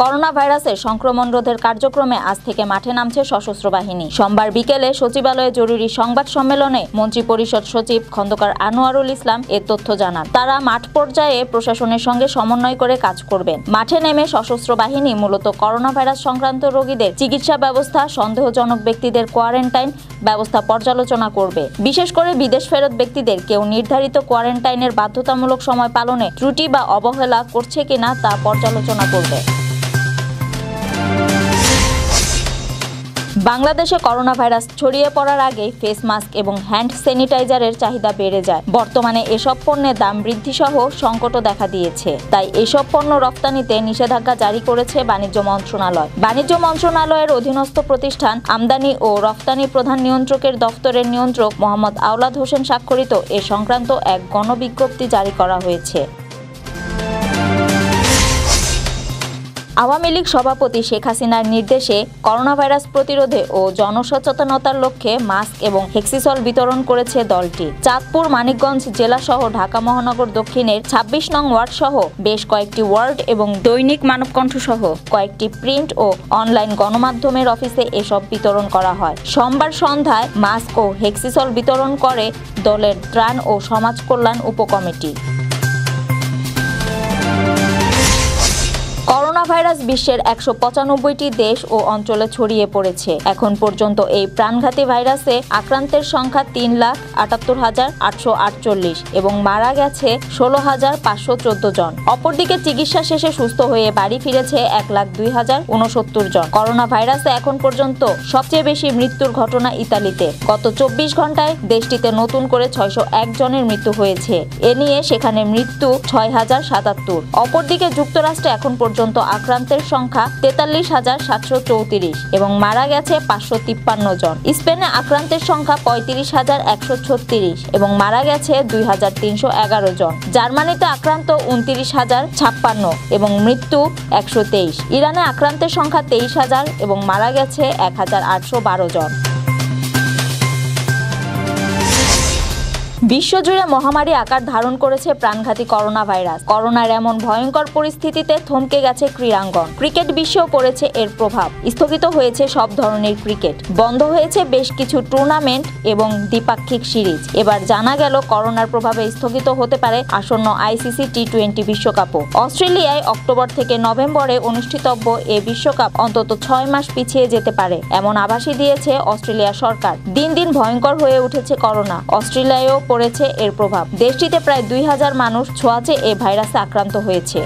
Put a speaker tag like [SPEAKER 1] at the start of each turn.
[SPEAKER 1] Corona ভাইরাসের সংক্রমণ রোধের কার্যক্রমে আজ থেকে মাঠে নামছে সশস্ত্র বাহিনী। সোমবার বিকেলে সচিবালয়ে জরুরি সংবাদ সম্মেলনে মন্ত্রী পরিষদ সচিব খন্দকার আনোয়ারুল ইসলাম এ তথ্য জানান। তারা মাঠ পর্যায়ে প্রশাসনের সঙ্গে সমন্বয় করে কাজ করবেন। মাঠে নেমে সশস্ত্র বাহিনী মূলত করোনা ভাইরাস সংক্রান্ত রোগীদের চিকিৎসা ব্যবস্থা, সন্দেহজনক ব্যক্তিদের কোয়ারেন্টাইন ব্যবস্থা পর্যালোচনা করবে। বিশেষ করে বিদেশ ফেরত ব্যক্তিদের কেউ নির্ধারিত কোয়ারেন্টাইনের বাধ্যতামূলক সময় পালনে ত্রুটি বা অবহেলা করছে কিনা তা পর্যালোচনা করবে। বাংলাদেশে করোনা ভাইরাস ছড়িয়ে পড়ার আগেই ফেস মাস্ক এবং হ্যান্ড স্যানিটাইজারের চাহিদা বেড়ে যায়। বর্তমানে এসব পণ্যের দাম বৃদ্ধি সহ সংকটও দেখা দিয়েছে। তাই এসব পণ্য রপ্তানিতে নিষেধাজ্ঞা জারি করেছে বাণিজ্য মন্ত্রণালয়। বাণিজ্য মন্ত্রণালয়ের অধীনস্থ প্রতিষ্ঠান আমদানি ও রপ্তানি প্রধান নিয়ন্ত্রকের দফতরের নিয়ন্ত্রক মোহাম্মদ আওলাদ হোসেন স্বাক্ষরিত এ সংক্রান্ত এক গণবিজ্ঞপ্তি জারি করা হয়েছে। আওয়ামী লীগ সভাপতি শেখ হাসিনার নির্দেশে করোনা ভাইরাস প্রতিরোধে ও জনসচেতনতার লক্ষ্যে মাস্ক এবং হেক্সিসল বিতরণ করেছে দলটি। চাঁদপুর, মানিকগঞ্জ জেলা সহ ঢাকা মহানগর দক্ষিণের ২৬ নং ওয়ার্ড সহ বেশ কয়েকটি ওয়ার্ড এবং দৈনিক মানবকণ্ঠ সহ কয়েকটি প্রিন্ট ও অনলাইন গণমাধ্যমের অফিসে এসব বিতরণ করা হয়। সোমবার সন্ধ্যায় মাস্ক ও হেক্সিসল বিতরণ করে দলের ত্রাণ ও সমাজ কল্যাণ উপকমিটি। ভাইরাস বিশ্বের একশো পঁচানব্বইটি দেশ ও অঞ্চলে ছড়িয়ে পড়েছে। এখন পর্যন্ত এই প্রাণঘাতী ভাইরাসে আক্রান্তের সংখ্যা তিন লাখ আটাত্তর হাজার আটশো আটচল্লিশ এবং মারা গেছে ষোলো হাজার পাঁচশো চোদ্দ জন। অপরদিকে চিকিৎসা শেষে সুস্থ হয়ে বাড়ি ফিরেছে এক লাখ দুই হাজার উনসত্তর জন। করোনা ভাইরাসে এখন পর্যন্ত সবচেয়ে বেশি মৃত্যুর ঘটনা ইতালিতে। গত চব্বিশ ঘন্টায় দেশটিতে নতুন করে ছয়শো এক জনের মৃত্যু হয়েছে। এ নিয়ে সেখানে মৃত্যু ছয় হাজার সাতাত্তর। অপরদিকে যুক্তরাষ্ট্রে এখন পর্যন্ত আক্রান্তের সংখ্যা তেতাল্লিশ হাজার সাতশো চৌত্রিশ এবং মারা গেছে পাঁচশো তিপ্পান্ন জন। স্পেনে আক্রান্তের সংখ্যা পঁয়ত্রিশ হাজার একশো ছত্রিশ এবং মারা গেছে দুই হাজার তিনশো এগারো জন। জার্মানিতে আক্রান্ত উনত্রিশ হাজার ছাপ্পান্ন এবং মৃত্যু একশো তেইশ। ইরানে আক্রান্তের সংখ্যা তেইশ হাজার এবং মারা গেছে এক হাজার আটশো বারো জন। বিশ্বজুড়ে মহামারী আকার ধারণ করেছে প্রাণঘাতী করোনা ভাইরাস করোনার এমন ভয়ঙ্কর পরিস্থিতিতে থমকে গেছে ক্রীড়াঙ্গন। ক্রিকেট বিশ্বেও পড়েছে এর প্রভাব। স্থগিত হয়েছে সব ধরনের ক্রিকেট। বন্ধ হয়েছে বেশ কিছু টুর্নামেন্ট এবং দ্বিপাক্ষিক সিরিজ। এবার জানা গেল করোনার প্রভাবে স্থগিত হতে পারে আসন্ন আইসিসি টি টোয়েন্টি বিশ্বকাপও। অস্ট্রেলিয়ায় অক্টোবর থেকে নভেম্বরে অনুষ্ঠিতব্য এ বিশ্বকাপ অন্তত ছয় মাস পিছিয়ে যেতে পারে, এমন আভাসই দিয়েছে অস্ট্রেলিয়া সরকার। দিন দিন ভয়ঙ্কর হয়ে উঠেছে করোনা। অস্ট্রেলিয়ায়ও পড়েছে এর প্রভাব। দেশটিতে প্রায় দুই হাজার মানুষ ছোঁয়াচে এ ভাইরাসে আক্রান্ত হয়েছে।